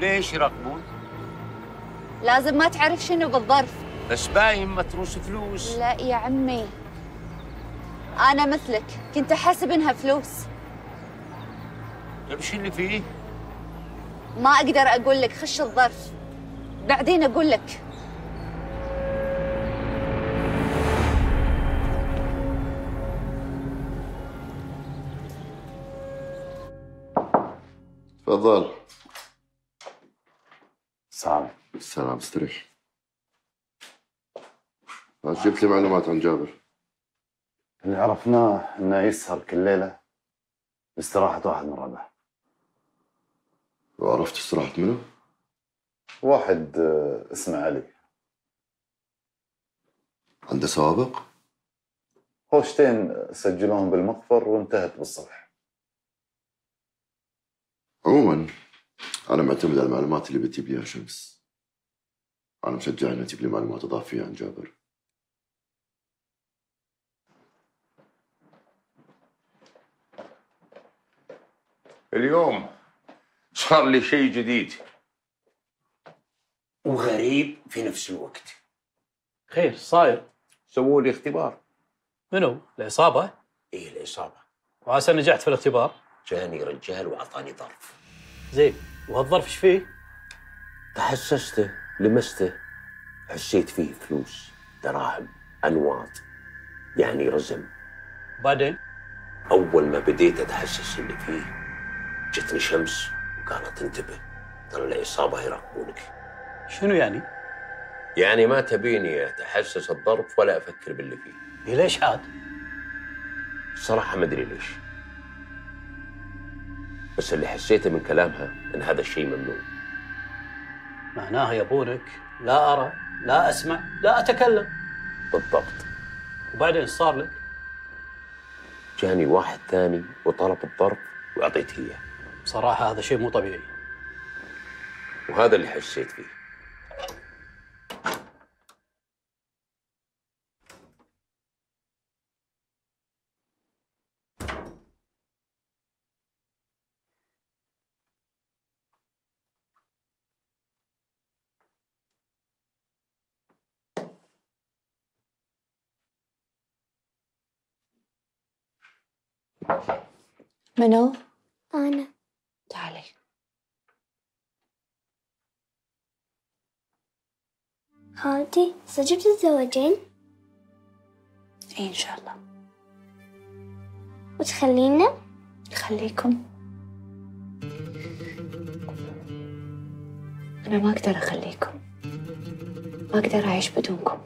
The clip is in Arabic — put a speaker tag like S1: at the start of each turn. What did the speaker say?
S1: ليش يراقبون؟
S2: لازم ما تعرف شنو بالظرف.
S1: بس باين متروس فلوس.
S2: لا يا عمي. أنا مثلك. كنت أحسب إنها فلوس.
S1: طيب شو اللي فيه؟
S2: ما أقدر أقول لك. خش الظرف. بعدين أقول لك.
S3: تفضل.
S4: سلام.
S3: السلام استريح بس جبت لي معلومات عن جابر.
S4: اللي عرفناه إنه يسهر كل ليلة باستراحة واحد من ربعه.
S3: وعرفت استراحة منه؟
S4: واحد آه، اسمه علي.
S3: عنده سوابق؟
S4: هوشتين سجلوهم بالمخفر وانتهت بالصبح
S3: عموما أنا معتمد على المعلومات اللي بتجيب لي إياها شمس. أنا مشجع إنها تجيب لي معلومات إضافية عن جابر.
S1: اليوم صار لي شيء جديد. وغريب في نفس الوقت.
S5: خير صاير.
S1: سووا لي اختبار.
S5: منو؟ العصابة؟
S1: إيه العصابة.
S5: وعسى نجحت في الاختبار.
S1: جاني رجال وأعطاني ظرف.
S5: زين. وهالظرف إيش فيه؟
S1: تحسسته لمسته حسيت فيه فلوس دراهم انواط يعني رزم
S5: وبعدين
S1: أول ما بديت أتحسس اللي فيه جتني شمس وقالت انتبه ترى العصابة يراقبونك
S5: شنو يعني؟
S1: يعني ما تبيني أتحسس الظرف ولا أفكر باللي فيه
S5: هي ليش عاد؟
S1: الصراحه ما أدري ليش بس اللي حسيته من كلامها إن هذا الشيء ممنوع.
S5: معناها يبونك لا أرى لا أسمع لا أتكلم.
S1: بالضبط.
S5: وبعدين إيش صار لك؟
S1: جاني واحد ثاني وطلب الظرف وأعطيته إياه.
S5: بصراحة هذا شيء مو طبيعي.
S1: وهذا اللي حسيت فيه.
S2: منو؟
S6: أنا.
S2: تعالي.
S6: خالتي صدق تتزوجين
S2: إيه إن شاء الله.
S6: وتخلينا
S2: خليكم. أنا ما أقدر أخليكم. ما أقدر أعيش بدونكم.